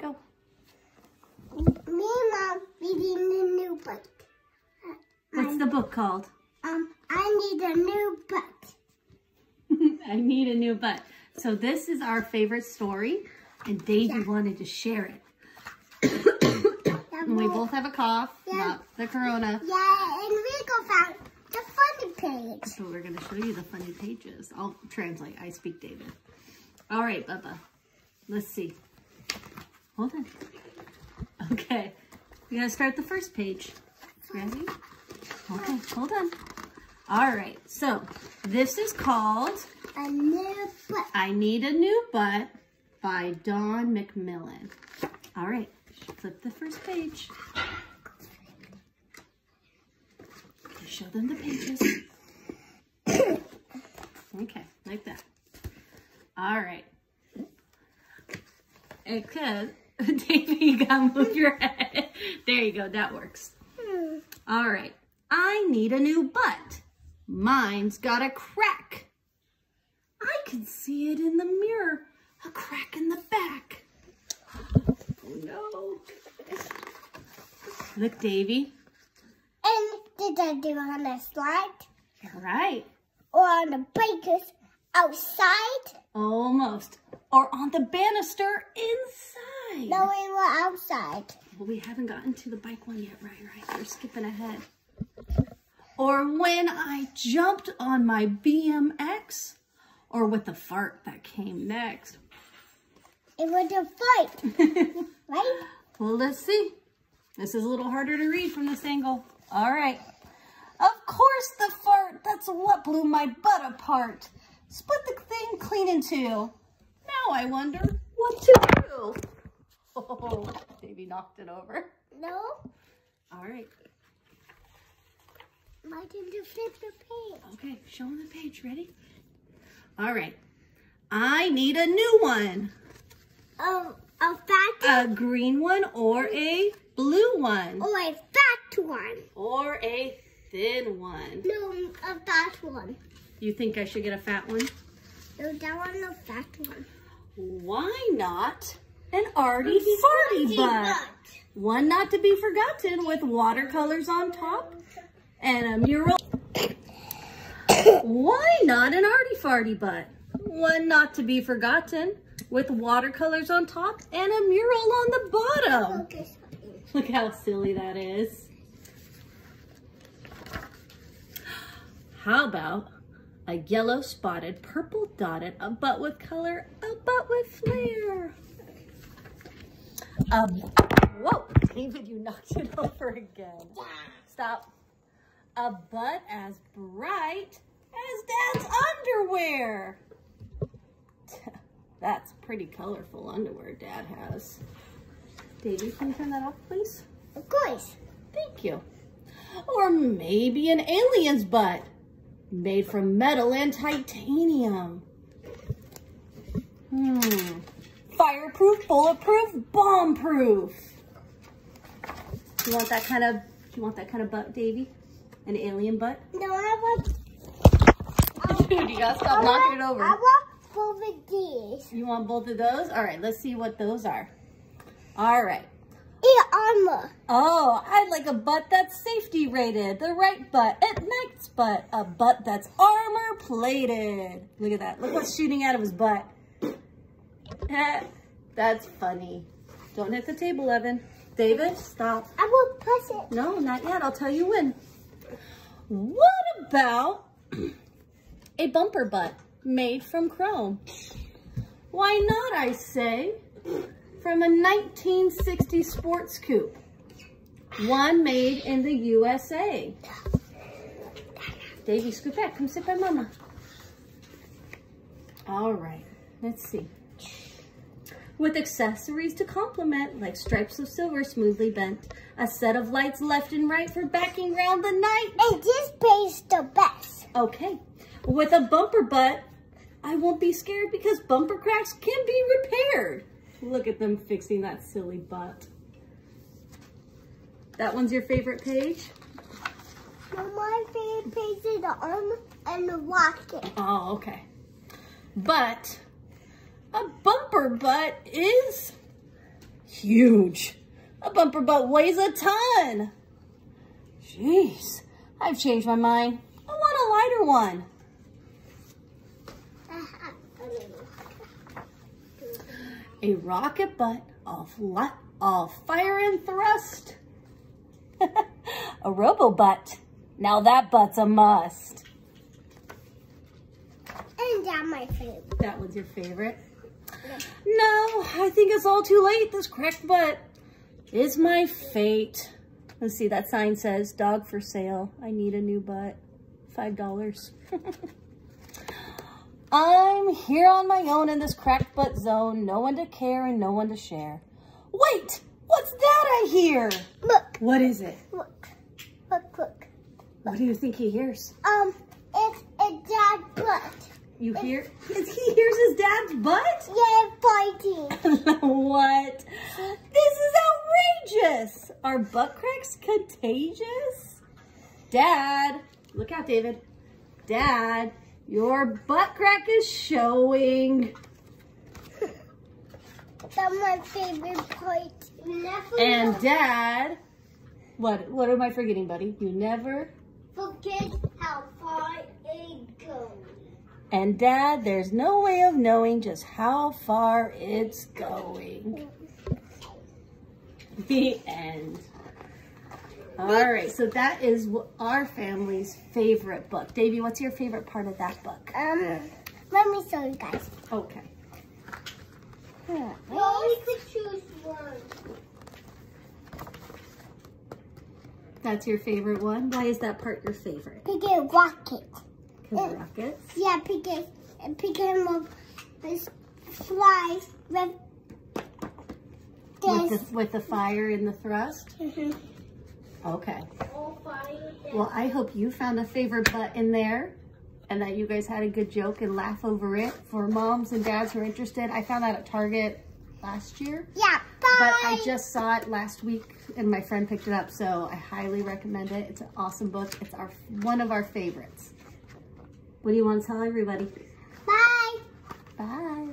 Go. Me and Mom reading the new book. What's the book called? Um, I need a new book. I need a new butt. So this is our favorite story, and Davey wanted to share it. And we both have a cough, Yeah. not the corona. Yeah, and Rico found the funny page. So we're going to show you the funny pages. I'll translate. I speak David. All right, Bubba. Let's see. Hold on. Okay. We're going to start the first page. Ready? Okay, hold on. All right. So this is called A new book. I Need a New Butt by Dawn McMillan. All right. Flip the first page. Show them the pages. Okay, like that. All right. It could. Davey, you gotta move your head. There you go, that works. All right. I need a new butt. Mine's got a crack. I can see it in the mirror. A crack in the back. Oh no. Look, Davy. And did I do it on the slide You're right. or on the bikers outside? Almost. Or on the banister inside. No, we were outside. Well, we haven't gotten to the bike one yet. Right, right. We're skipping ahead. Or when I jumped on my BMX. Or with the fart that came next. It was a fight, right? Well, let's see. This is a little harder to read from this angle. All right. Of course the fart. That's what blew my butt apart. Split the thing clean in two. Now I wonder what to do. Oh, baby knocked it over. No? All right. Why did you flip the page? Okay, show them the page. Ready? All right. I need a new one. Oh, a fat A green one or a blue one. or a fat one? Or a thin one. No, a fat one. You think I should get a fat one? No, that one a fat one. Why not an arty farty butt? One not to be forgotten with watercolors on top and a mural. Why not an arty farty butt? One not to be forgotten with watercolors on top and a mural on the bottom. Look how silly that is. How about a yellow spotted, purple dotted, a butt with color, a butt with flair? Um, whoa, David, you knocked it over again. Stop. A butt as bright as Dad's underwear. That's pretty colorful underwear Dad has. Davey, can you turn that off, please? Of course. Thank you. Or maybe an alien's butt, made from metal and titanium. Hmm. Fireproof, bulletproof, bombproof. You want that kind of, you want that kind of butt, Davy? An alien butt? No, I want. Dude, you gotta stop I knocking it over. I want both of these. You want both of those? All right, let's see what those are. All right. Armor. Oh, I'd like a butt that's safety rated. The right butt. At knight's butt. A butt that's armor plated. Look at that. Look what's shooting out of his butt. That's funny. Don't hit the table, Evan. David, stop. I will press it. No, not yet. I'll tell you when. What about a bumper butt made from chrome? Why not, I say, from a 1960 sports coupe. One made in the USA. Davey, scoot back. Come sit by Mama. All right. Let's see. With accessories to complement, like stripes of silver smoothly bent, a set of lights left and right for backing round the night. And this pays the best. Okay. With a bumper butt, I won't be scared because bumper cracks can be repaired. Look at them fixing that silly butt. That one's your favorite page? No, my favorite page is the arm and the rocket. Oh, okay. But a bumper butt is Huge. A bumper butt weighs a ton. Jeez, I've changed my mind. I want a lighter one. A rocket butt, all, flat, all fire and thrust. a robo butt. Now that butt's a must. And that's my favorite. That one's your favorite? No, I think it's all too late. This cracked butt is my fate. Let's see, that sign says dog for sale. I need a new butt. Five dollars. I'm here on my own in this cracked butt zone. No one to care and no one to share. Wait, what's that I hear? Look, What is it? look, look, look. What do you think he hears? Um, it's a dog butt. You hear? He hears his dad's butt? Yeah, fighting. what? This is outrageous. Are butt cracks contagious? Dad, look out, David. Dad, your butt crack is showing. That's my favorite part. Never And Dad, what? What am I forgetting, buddy? You never. forget how far it goes. And Dad, there's no way of knowing just how far it's going. The end. All right, so that is wh- our family's favorite book. Davey, what's your favorite part of that book? Um, let me show you guys. Okay. You only could choose one. That's your favorite one? Why is that part your favorite? Pick a rocket. Because rockets? Yeah, pick a pick him up. This fly with With the, with the fire in the thrust? Mhm. Okay. Well, I hope you found a favorite butt in there and that you guys had a good joke and laugh over it. For moms and dads who are interested, I found that at Target last year, Yeah, bye. but I just saw it last week and my friend picked it up, so I highly recommend it. It's an awesome book. It's our one of our favorites. What do you want to tell everybody? Bye. Bye.